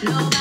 No.